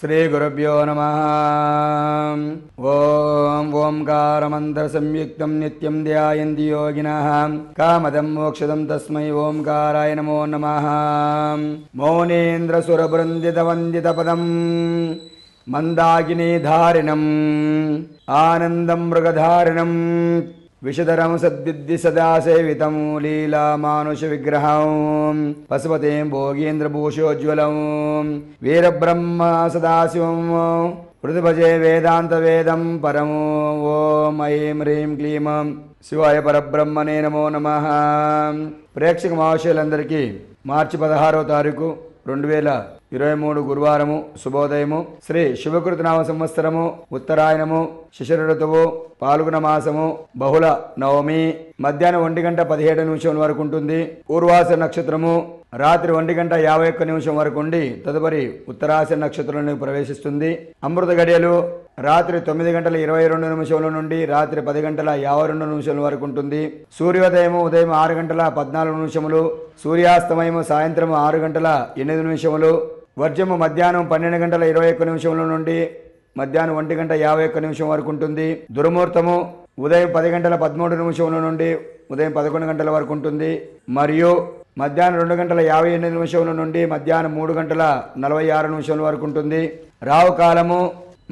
श्रीगुरुभ्यो नमः। ॐ ओङ्कारमन्त्रसंयुक्तं नित्यं ध्यायन्ति योगिनः। कामदं मोक्षदं तस्मै ओङ्काराय नमो नमः। मौनेन्द्र मन्दाकिनीधारिणम् आनन्दं मृगधारिणम् విషధరం సద్విద్ది సదా సేవితం లీలామానుష విగ్రహం పశుపతిం భోగీంద్రభూషోజ్వలం వీరబ్రహ్మ సదాశివం పృథుభజే వేదాంత వేదం పరము. ఓం ఐం హ్రీం క్లీం. శివాయ పరబ్రహ్మనే నమో నమ. ప్రేక్షక మహాశయులందరికీ మార్చి పదహారో తారీఖు రెండు వేల ఇరవై మూడు గురువారము శుభోదయము. శ్రీ శివకృతనామ సంవత్సరము ఉత్తరాయణము శిశిర ఋతువు పాల్గొన మాసము బహుళ నవమి. మధ్యాహ్నం ఒంటి గంట పదిహేడు నిమిషం వరకు ఉంటుంది. పూర్వాస నక్షత్రము రాత్రి ఒంటి గంట యాభై ఒక్క నిమిషం వరకు ఉండి తదుపరి ఉత్తరాశ నక్షత్రంలోకి ప్రవేశిస్తుంది. అమృత గడియలు రాత్రి తొమ్మిది గంటల ఇరవై రెండు నిమిషముల నుండి రాత్రి పది గంటల యాభై రెండు నిమిషముల వరకు ఉంటుంది. సూర్యోదయము ఉదయం ఆరు గంటల పద్నాలుగు నిమిషములు సూర్యాస్తమయము సాయంత్రం ఆరు గంటల ఎనిమిది నిమిషములు వర్జము మధ్యాహ్నం పన్నెండు గంటల ఇరవై ఒక్క నిమిషముల నుండి మధ్యాహ్నం ఒంటి గంట యాభై ఒక్క నిమిషం వరకు ఉంటుంది. దుర్ముహూర్తము ఉదయం పది గంటల పదమూడు నిమిషముల నుండి ఉదయం పదకొండు గంటల వరకు ఉంటుంది. మరియు మధ్యాహ్నం రెండు గంటల యాభై ఎనిమిది నిమిషముల నుండి మధ్యాహ్నం మూడు గంటల నలభై ఆరు నిమిషముల వరకు ఉంటుంది. రావు కాలము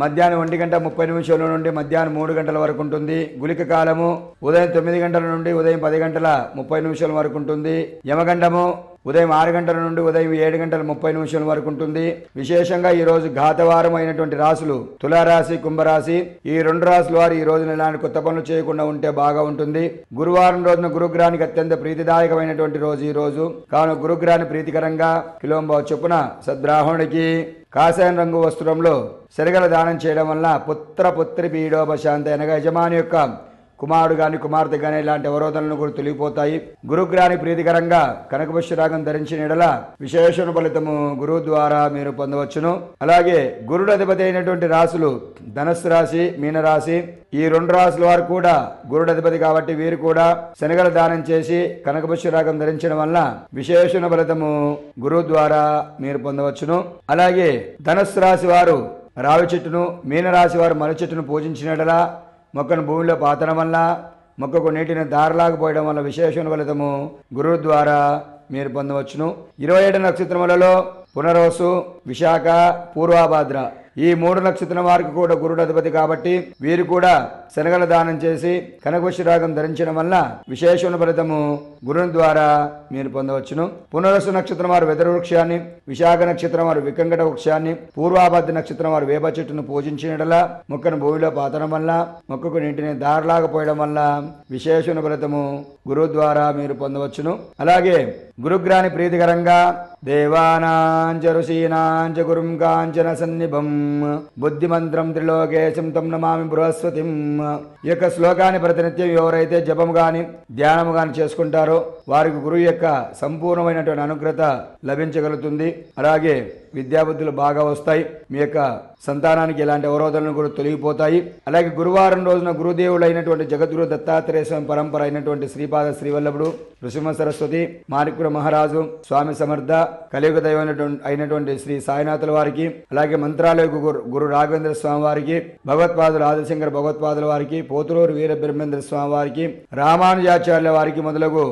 మధ్యాహ్నం ఒంటి గంట ముప్పై నిమిషాల నుండి మధ్యాహ్నం మూడు గంటల వరకు ఉంటుంది. గులిక కాలము ఉదయం తొమ్మిది గంటల నుండి ఉదయం పది గంటల ముప్పై నిమిషాల వరకు ఉంటుంది. యమగండము ఉదయం ఆరు గంటల నుండి ఉదయం ఏడు గంటల ముప్పై నిమిషాల వరకు ఉంటుంది. విశేషంగా ఈ రోజు ఘాతవారం అయినటువంటి రాశులు తులారాశి కుంభరాశి. ఈ రెండు రాశుల వారు ఈ రోజున ఇలాంటి కొత్త పనులు చేయకుండా ఉంటే బాగా ఉంటుంది. గురువారం రోజున గురుగ్రహానికి అత్యంత ప్రీతిదాయకమైనటువంటి రోజు ఈ రోజు. కావున గురుగ్రహాన్ని ప్రీతికరంగా కిలోంబ చొప్పున సద్బ్రాహ్మణుడికి కాషాయం రంగు వస్త్రంలో శరగల దానం చేయడం వల్ల పుత్ర పుత్రి పీడోపశాంతి అనగా యజమాని యొక్క కుమారుడు గాని కుమార్తె గాని ఇలాంటి అవరోధనలు కూడా తొలగిపోతాయి. గురుగ్రాని ప్రీతికరంగా కనకపుష్య రాగం ధరించిన ఎడల విశేషణ ఫలితము గురువు ద్వారా మీరు పొందవచ్చును. అలాగే గురుడు అధిపతి అయినటువంటి రాశులు ధనస్సు రాశి మీనరాశి ఈ రెండు రాశుల వారు కూడా గురుడు అధిపతి కాబట్టి వీరు కూడా శనగల దానం చేసి కనకపుష్య రాగం ధరించడం వల్ల విశేషణ ఫలితము గురువు ద్వారా మీరు పొందవచ్చును. అలాగే ధనస్సు రాశి వారు రావి చెట్టును మీనరాశి వారు మర్రి చెట్టును పూజించినట్లా మొక్కను భూమిలో పాతడం వల్ల మొక్కకు నీటిని దారలాగపోయడం వల్ల విశేషణ ఫలితము గురువు ద్వారా మీరు పొందవచ్చును. ఇరవై ఏడు నక్షత్రములలో పునరోసు విశాఖ పూర్వాభాద్ర. ఈ మూడు నక్షత్రం వారికి కూడా గురుడు అధిపతి కాబట్టి వీరు కూడా శనగల దానం చేసి కనకవశి రాగం ధరించడం వల్ల విశేషణ ఫలితము గురుని ద్వారా మీరు పొందవచ్చును. పునరసు నక్షత్రం వారు వెదరు వృక్షాన్ని విశాఖ నక్షత్రం వారు వికంగట వృక్షాన్ని పూర్వాభాద్ర నక్షత్రం వారు వేప చెట్టును పూజించినట్ల మొక్కను భూమిలో పాతడం వల్ల మొక్కకు నీటిని దారలాగపోయడం వల్ల విశేషణ ఫలితము గురువు ద్వారా మీరు పొందవచ్చును. అలాగే గురుగ్రాని ప్రీతికరంగా దేవానాంచ ఋషీనాంచ గురుం కాంచన సన్నిభం బుద్ధిమంత్రం త్రిలోకేశం తం నమామి బృహస్పతిం. ఈ యొక్క శ్లోకాన్ని ప్రతినిత్యం ఎవరైతే జపము గాని ధ్యానము గాని చేసుకుంటారో వారికి గురువు యొక్క సంపూర్ణమైనటువంటి అనుగ్రత లభించగలుగుతుంది. అలాగే విద్యాబుద్ధులు బాగా వస్తాయి. మీ యొక్క సంతానానికి ఎలాంటి అవరోధాలను కూడా తొలగిపోతాయి. అలాగే గురువారం రోజున గురుదేవుడు అయినటువంటి జగద్గురు దత్తాత్రేయ స్వామి పరంపర అయినటువంటి శ్రీపాద శ్రీవల్లభుడు నృసింహ సరస్వతి మాణిక్యుల మహారాజు స్వామి సమర్థ కలియుగ దైవం అయినటువంటి శ్రీ సాయినాథుల వారికి అలాగే మంత్రాలయ గురు గురు రాఘవేంద్ర స్వామి వారికి భగవత్పాదులు ఆదిశంకర భగవత్పాదుల వారికి పోతులూరు వీర బ్రహ్మేంద్ర స్వామి వారికి రామానుజాచార్యుల వారికి మొదలగు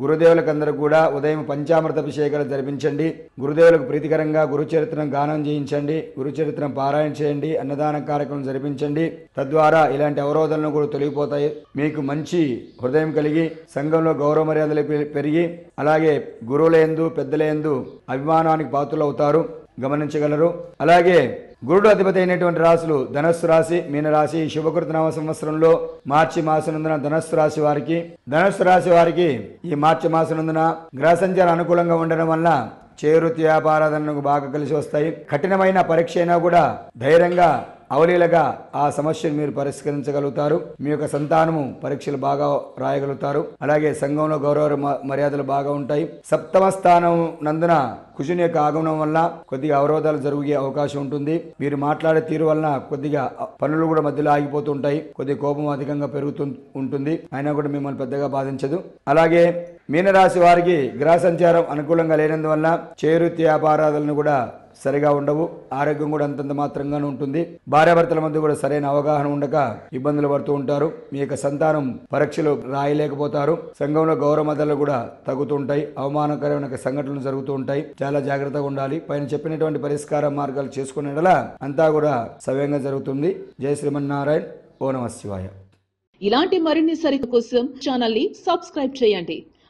గురుదేవులకందరూ కూడా ఉదయం పంచామృత అభిషేకాలు జరిపించండి. గురుదేవులకు ప్రీతికరంగా గురుచరిత్రం గానం చేయించండి. గురుచరిత్రం పారాయణ చేయండి. అన్నదాన కార్యక్రమం జరిపించండి. తద్వారా ఇలాంటి అవరోధనలు కూడా తొలగిపోతాయి. మీకు మంచి హృదయం కలిగి సంఘంలో గౌరవ మర్యాదలు పెరిగి అలాగే గురువులందు పెద్దలందు అభిమానానికి పాత్రలు అవుతారు. గమనించగలరు. అలాగే గురుడు అధిపతి అయినటువంటి రాశులు ధనస్సు రాశి మీనరాశి ఈ శుభకృత నామ సంవత్సరంలో మార్చి మాసనందున ధనస్సు రాశి వారికి ధనస్సు రాశి వారికి ఈ మార్చి మాసనందున గ్రహ సంచారం అనుకూలంగా ఉండడం వల్ల చేరుతి వ్యాపారాధనకు బాగా కలిసి వస్తాయి. కఠినమైన పరీక్ష అయినా కూడా ధైర్యంగా అవలీలగా ఆ సమస్యను మీరు పరిష్కరించగలుగుతారు. మీ యొక్క సంతానము పరీక్షలు బాగా రాయగలుగుతారు. అలాగే సంఘంలో గౌరవ మ- మర్యాదలు బాగా ఉంటాయి. సప్తమ స్థానం నందున కుజుని యొక్క ఆగమనం వల్ల కొద్దిగా అవరోధాలు జరిగే అవకాశం ఉంటుంది. మీరు మాట్లాడే తీరు వలన కొద్దిగా పనులు కూడా మధ్యలో ఆగిపోతుంటాయి. కొద్దిగా కోపం అధికంగా పెరుగుతూ ఉంటుంది. అయినా కూడా మిమ్మల్ని పెద్దగా బాధించదు. అలాగే మీనరాశి వారికి గ్రహ సంచారం అనుకూలంగా లేనందువల్ల చేరుతి వ్యాపారాలను కూడా సరిగా ఉండవు. ఆరోగ్యం కూడా అంతంత మాత్రంగానే ఉంటుంది. భార్యాభర్తల మధ్య కూడా సరైన అవగాహన ఉండక ఇబ్బందులు పడుతూ ఉంటారు. మీ యొక్క సంతానం పరీక్షలు రాయలేకపోతారు. సంఘంలో గౌరవ కూడా కూడా తగ్గుతుంటాయి అవమానకరమైన సంఘటనలు జరుగుతూ ఉంటాయి. చాలా జాగ్రత్తగా ఉండాలి. పైన చెప్పినటువంటి పరిష్కార మార్గాలు చేసుకునేలా అంతా కూడా సవ్యంగా జరుగుతుంది. జయ శ్రీమన్నారాయణ. ఓ నమ శివాయ. ఇలాంటి మరిన్ని సరిత కోసం ఛానల్ని సబ్స్క్రైబ్ చేయండి.